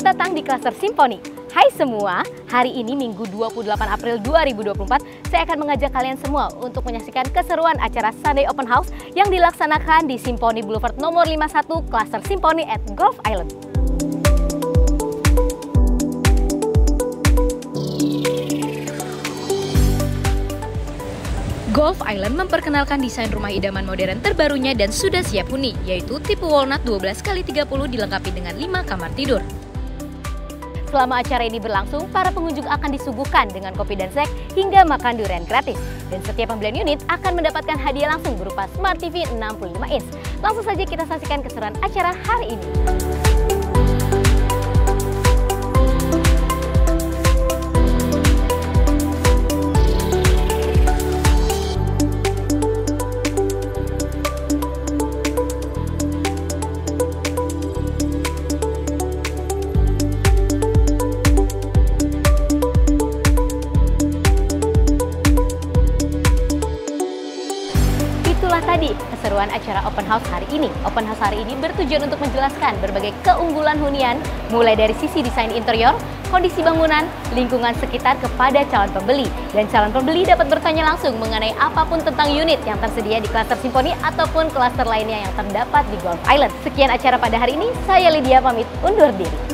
Cluster Simponi. Hai semua, hari ini Minggu 28 April 2024, saya akan mengajak kalian semua untuk menyaksikan keseruan acara Sunday Open House yang dilaksanakan di Simponi Boulevard nomor 51 Cluster Simponi at Gulf Island. Golf Island memperkenalkan desain rumah idaman modern terbarunya dan sudah siap huni, yaitu tipe walnut 12x30 dilengkapi dengan 5 kamar tidur. Selama acara ini berlangsung, para pengunjung akan disuguhkan dengan kopi dan sek hingga makan durian gratis. Dan setiap pembelian unit akan mendapatkan hadiah langsung berupa Smart TV 65 inch. Langsung saja kita saksikan keseruan acara hari ini. Itulah tadi keseruan acara Open House hari ini. Open House hari ini bertujuan untuk menjelaskan berbagai keunggulan hunian, mulai dari sisi desain interior, kondisi bangunan, lingkungan sekitar kepada calon pembeli. Dan calon pembeli dapat bertanya langsung mengenai apa pun tentang unit yang tersedia di klaster Simponi ataupun klaster lainnya yang terdapat di Golf Island. Sekian acara pada hari ini, saya Lydia pamit undur diri.